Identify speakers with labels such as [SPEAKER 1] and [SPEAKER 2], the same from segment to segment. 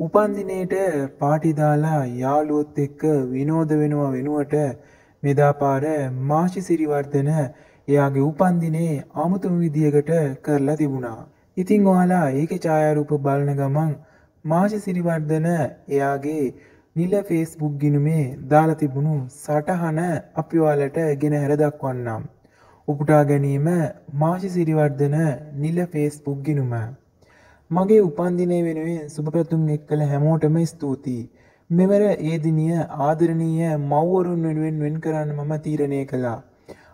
[SPEAKER 1] උපන්දිනේට party දාලා යාළුවොත් එක්ක විනෝද වෙනවා වෙනුවට මෙදා පාර මාෂි සිරිවර්ධන එයාගේ උපන්දිනේ අමුතුම විදියකට කරලා තිබුණා. ඉතින් ඔයාලා ඒකේ ඡායාරූප බලන ගමන් මාෂි සිරිවර්ධන එයාගේ නිල ෆේස්බුක් ගිණුමේ දාලා තිබුණු සටහන අපි ඔයාලට ගෙන හැර දක්වන්නම්. උපුටා ගැනීම මාෂි සිරිවර්ධන නිල ෆේස්බුක් ගිණුම. මගේ උපන්දිනය වෙනුවෙන් සුබ පැතුම් එක්කල හැමෝටම ස්තුතියි. මෙවර ඒ දිනිය ආදරණීය මව්වරුන් වෙනුවෙන් වෙන් කරන්න මම තීරණය කළා.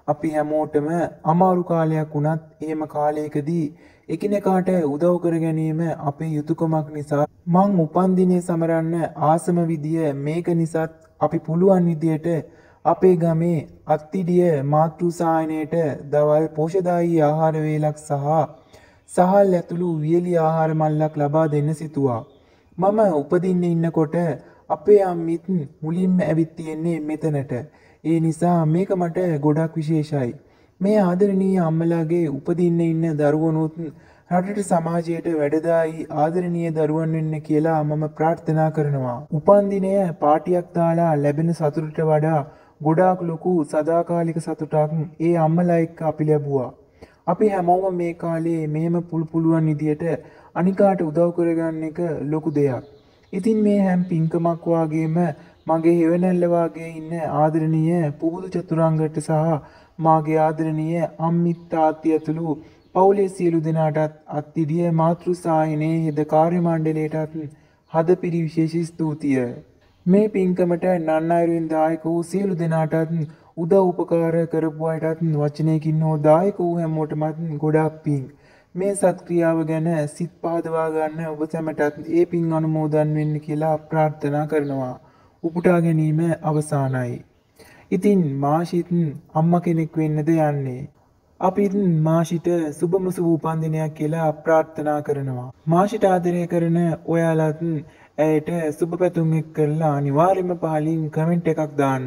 [SPEAKER 1] අපි හැමෝටම අමාරු කාලයක් වුණත් එහෙම කාලයකදී එකිනෙකාට උදව් කර ගැනීම අපේ යුතුයකමක් නිසා මං උපන්දිනේ සමරන්න ආසම විදිය මේක නිසාත් අපි පුළුවන් විදියට අපේ ගමේ අත්තිඩිය මාතෘ සායනයට දවල් පෝෂදායී ආහාර වේලක් සහ සහල් ඇතුළු වියලි ආහාර මල්ලක් ලබා දෙන්න සිතුවා. මම උපදින්න ඉන්නකොට අපේ අම්මිත් මුලින්ම ඇවිත් තියෙන්නේ මෙතනට. ඒ නිසා මේක මට ගොඩක් විශේෂයි. මේ ආදරණීය අම්මලාගේ උපදින්න ඉන්න දරුවනුත් රටට සමාජයට වැඩදායි ආදරණීය දරුවන් වෙන්න කියලා මම ප්‍රාර්ථනා කරනවා. උපන්දිනය පාටියක් දාලා ලැබෙන සතුටට වඩා ගොඩාක් ලොකු සදාකාලික සතුටක් ඒ අම්මලා එක්ක අපි ලැබුවා. අපි හැමෝම මේ කාලේ මෙහෙම පුළු පුළුවන් විදියට අනිකාට උදව් කරගන්න එක ලොකු දෙයක්. ඉතින් මේ හැම් පින්කමක් වාගේම මගේ හෙවණැල්ල වාගේ ඉන්න ආදරණීය පුබුදු චතුරංගට සහ මාගේ ආදරණීය අම්මිත් තාත්ති ඇතුළු පවුලේ සියලු දෙනාටත් අත්තිඩිය මාතෘ සායනයේ හෙද කාර්ය මණ්ඩලයටත් හදපිරි විශේෂ ස්තුතිය. මේ පින්කමට නන්නයිරුවෙන් දායක වූ සියලු දෙනාටත් උදව් උපකාර කරපු අයටත් වචනයකින් හෝ දායක වූ හැමෝටමත් ගොඩාක් පිං. මේ සත්ක්‍රියාව ගැන සිත් පහදවා ගන්න ඔබ සැමටත් ඒ පින් අනුමෝදන් වෙන්න කියලා ප්‍රාර්ථනා කරනවා. උපුටා ගැනීම අවසానයි. ඉතින් මාෂිත් අම්මා කෙනෙක් වෙන්නද යන්නේ. අපිත් මාෂිට සුබම සුබ උපන්දිනයක් කියලා ප්‍රාර්ථනා කරනවා. මාෂිට ආදරය කරන ඔයාලත් ඇයට සුබ පැතුම් එක් කරලා අනිවාර්යයෙන්ම පහලින් කමෙන්ට් එකක් දාන්න.